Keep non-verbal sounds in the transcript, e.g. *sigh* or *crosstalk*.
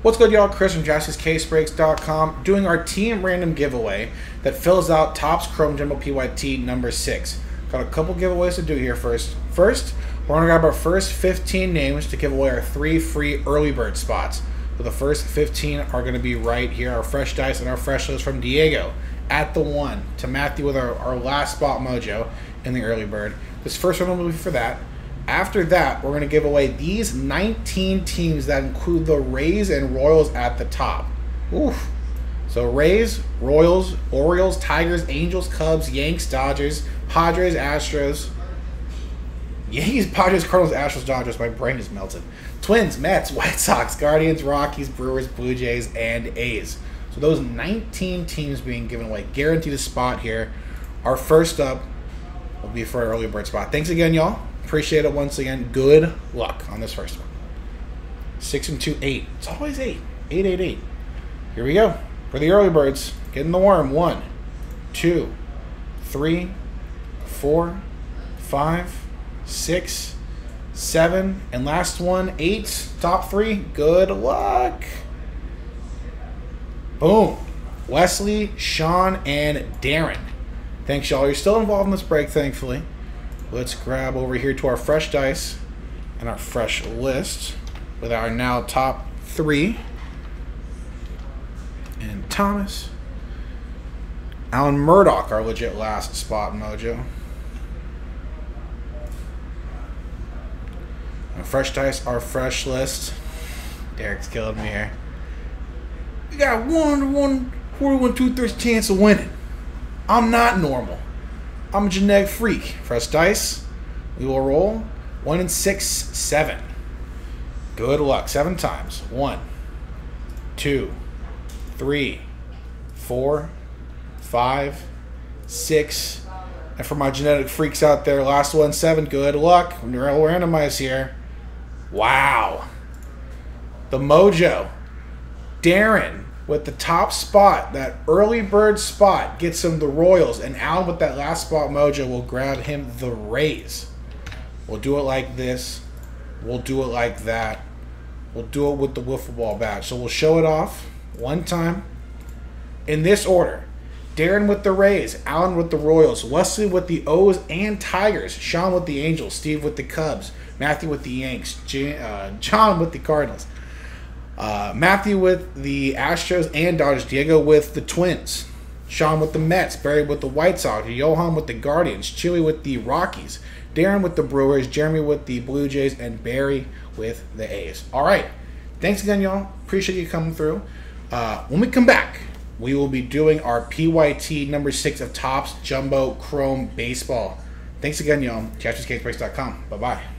What's good, y'all? Chris from JaspysCaseBreaks.com doing our team random giveaway that fills out Topps Chrome Jumbo PYT number six. Got a couple giveaways to do here first. First, we're going to grab our first 15 names to give away our three free early bird spots. So the first 15 are going to be right here, our fresh dice and our fresh list from Diego at the one to Matthew with our, our last spot mojo in the early bird. This first one will be for that. After that, we're going to give away these 19 teams that include the Rays and Royals at the top. Oof. So Rays, Royals, Orioles, Tigers, Angels, Cubs, Yanks, Dodgers, Padres, Astros. Yankees, Padres, Cardinals, Astros, Dodgers. My brain is melted. Twins, Mets, *laughs* White Sox, Guardians, Rockies, Brewers, Blue Jays, and A's. So those 19 teams being given away. Guaranteed a spot here. Our first up will be for our early bird spot. Thanks again, y'all. Appreciate it once again. Good luck on this first one. Six and two, eight. It's always eight. Eight, eight, eight. Here we go. For the early birds, getting the worm. One, two, three, four, five, six, seven, and last one, eight. Top three. Good luck. Boom. Wesley, Sean, and Darren. Thanks, y'all. You're still involved in this break, thankfully. Let's grab over here to our fresh dice and our fresh list with our now top three. And Thomas. Alan Murdoch, our legit last spot mojo. And fresh dice, our fresh list. Derek's killing me here. We got one, one, 41, two thirds chance of winning. I'm not normal. I'm a genetic freak. Fresh dice. We will roll one and six, seven. Good luck. Seven times. One, two, three, four, five, six. And for my genetic freaks out there, last one, seven. Good luck. We're randomized here. Wow. The mojo. Darren with the top spot, that early bird spot, gets him the Royals, and Al with that last spot mojo will grab him the Rays. We'll do it like this. We'll do it like that. We'll do it with the wiffle ball bat. So we'll show it off one time in this order. Darren with the Rays, Alan with the Royals, Wesley with the O's and Tigers, Sean with the Angels, Steve with the Cubs, Matthew with the Yanks, uh, *laughs* John with the Cardinals. Uh, Matthew with the Astros and Dodgers. Diego with the Twins. Sean with the Mets. Barry with the White Sox. Johan with the Guardians. Chewy with the Rockies. Darren with the Brewers. Jeremy with the Blue Jays. And Barry with the A's. All right. Thanks again, y'all. Appreciate you coming through. Uh, when we come back, we will be doing our PYT number six of Topps Jumbo Chrome Baseball. Thanks again, y'all. JaspysCaseBreaks.com. Bye bye.